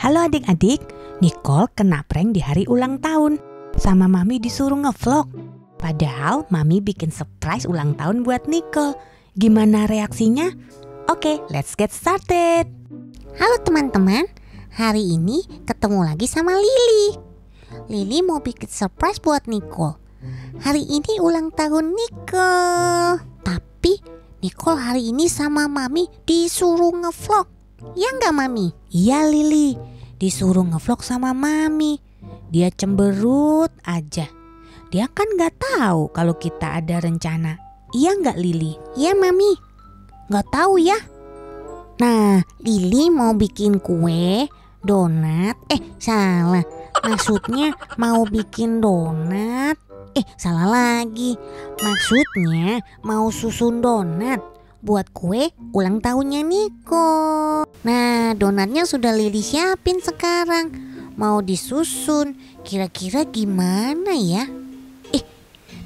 Halo adik-adik, Nicole kena prank di hari ulang tahun. Sama Mami disuruh ngevlog. Padahal Mami bikin surprise ulang tahun buat Nicole. Gimana reaksinya? Oke, let's get started. Halo teman-teman, hari ini ketemu lagi sama Lily. Lily mau bikin surprise buat Nicole. Hari ini ulang tahun Nicole. Tapi Nicole hari ini sama Mami disuruh ngevlog. Ya nggak Mami? Iya Lily, disuruh ngevlog sama Mami. Dia cemberut aja. Dia kan nggak tahu kalau kita ada rencana. Iya nggak Lily? Ya Mami. Nggak tahu ya. Nah, Lily mau bikin kue, donat. Eh, salah. Maksudnya mau bikin donat. Eh, salah lagi. Maksudnya mau susun donat buat kue ulang tahunnya Niko. Nah, donatnya sudah Lili siapin sekarang. Mau disusun, kira-kira gimana ya? Eh,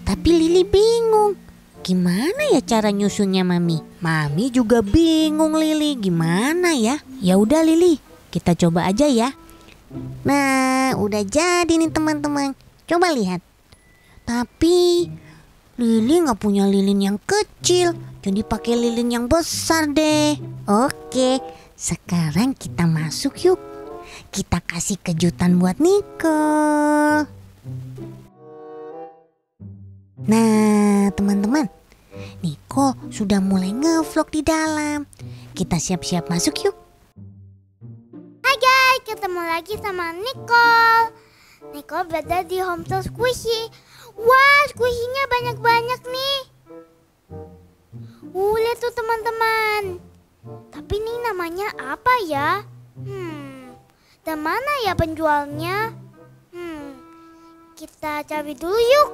tapi Lili bingung. Gimana ya cara nyusunnya Mami? Mami juga bingung Lili, gimana ya? Ya udah Lili, kita coba aja ya. Nah, udah jadi nih teman-teman. Coba lihat. Tapi Lili nggak punya lilin yang kecil, jadi pakai lilin yang besar deh. Oke, sekarang kita masuk yuk. Kita kasih kejutan buat Nicole. Nah, teman-teman, Nicole sudah mulai ngevlog di dalam. Kita siap-siap masuk yuk. Hai guys, ketemu lagi sama Nicole. Nicole berada di Homestay Squishy. Wah, squishy-nya banyak-banyak nih. Uh, lihat tuh teman-teman. Tapi ini namanya apa ya? Hmm, dan mana ya penjualnya? Hmm, kita cari dulu yuk.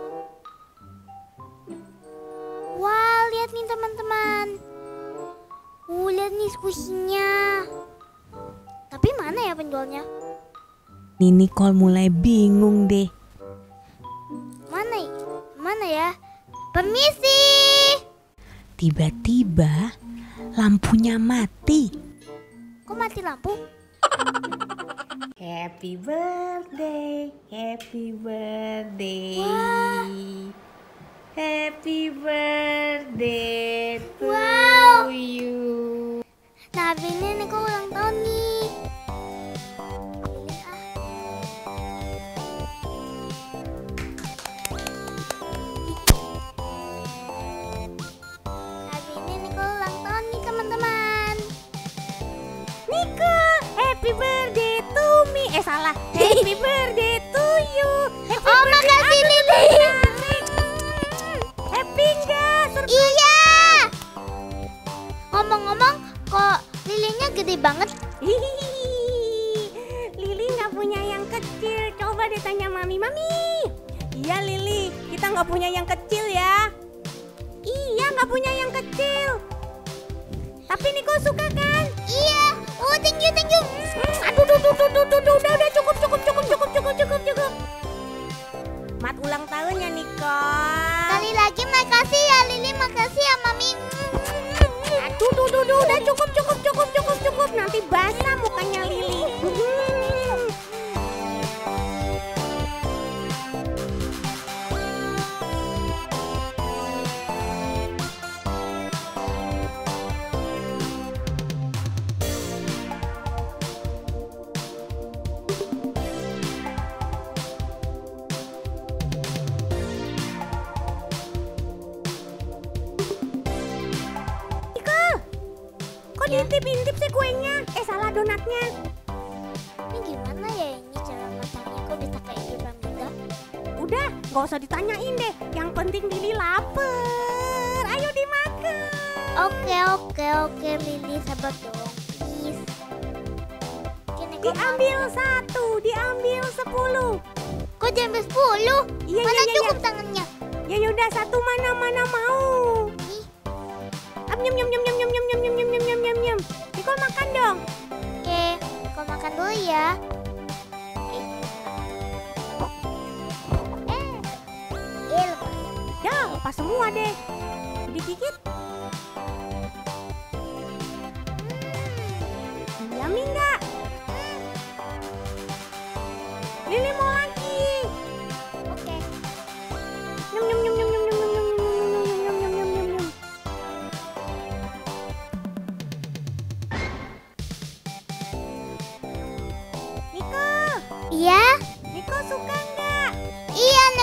Wah, lihat nih teman-teman. Uh, lihat nih squishy-nya. Tapi mana ya penjualnya? Nih Nicole mulai bingung deh. Ya? Permisi. Tiba-tiba lampunya mati. Kok mati lampu? Happy birthday, happy birthday. Happy birthday to Wow. you. Hari ini kok ulang tahun nih. Niko, happy birthday to me. Eh salah, happy birthday to you. Happy Oh, makasih, Lili. Happy enggak? Iya. Ngomong-ngomong, kok lilinnya gede banget? Hihihi. Lili nggak punya yang kecil. Coba deh tanya mami, mami. Iya Lili, kita nggak punya yang kecil ya. Iya nggak punya yang kecil. Tapi Niko suka kan? Iya. Oh, thank you, thank you. Hmm, aduh, duh, duh, duh, duh, duh, duh, udah, udah cukup, cukup, cukup, cukup, cukup, cukup, cukup. Mat ulang tahunnya Niko. Sekali lagi makasih ya Lili, makasih ya Mami. Aduh, duh, duh, duh, udah cukup, cukup, cukup, cukup, cukup. Nanti basah mukanya Lili. Diintip-intip sih kuenya? Eh salah donatnya. Ini gimana ya ini cara matangnya kok bisa kayak piramida? Udah, nggak usah ditanyain deh. Yang penting Lili lapar. Ayo dimakan. Oke oke oke Lili sabar dong please. Diambil satu, diambil sepuluh. Kok diambil 10? Iya, Mana iya, iya, cukup tangannya? Ya yaudah satu mana mana mau. Nyam nyam nyam nyam nyam nyam nyam nyam nyam nyam nyam nyam. Nicole makan dong. Oke, kau makan dulu ya. Eh. Eh. Eh, lepas. Ya lepas semua deh. Digigit.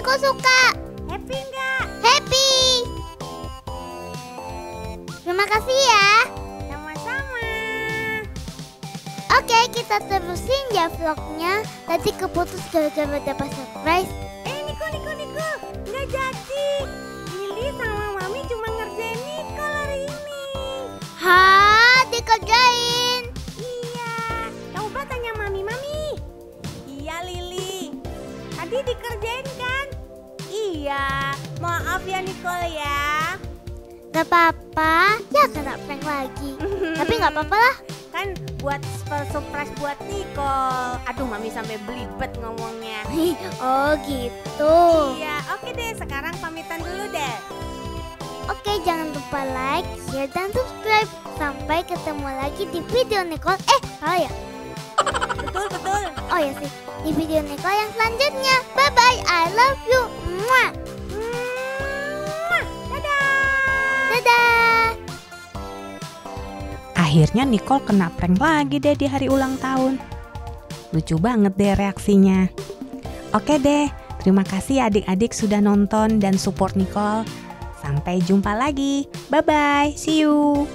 Aku suka. Happy nggak? Happy. Terima kasih ya. Sama-sama. Oke, kita terusin ya vlognya. Tadi keputus gara-gara dapat surprise. Eh Niko, Niko, Niko, nggak jadi. Lili sama Mami cuma ngerjain Niko hari ini. Hah, dikerjain. Iya, coba tanya Mami, Mami. Iya Lili, tadi dikerjain Iya, maaf ya Nicole ya. Gak apa-apa, ya kena prank lagi. Tapi gak apa-apa lah. Kan buat surprise buat Nicole. Aduh, Mami sampai belibet ngomongnya. oh gitu. Iya, oke deh. Sekarang pamitan dulu deh. Oke, jangan lupa like, share, dan subscribe. Sampai ketemu lagi di video Nicole. Eh, salah ya? Betul, betul. Oh ya sih, di video Nicole yang selanjutnya. Bye-bye, I love you. Akhirnya Nicole kena prank lagi deh di hari ulang tahun. Lucu banget deh reaksinya. Oke deh, terima kasih adik-adik sudah nonton dan support Nicole. Sampai jumpa lagi. Bye-bye, see you.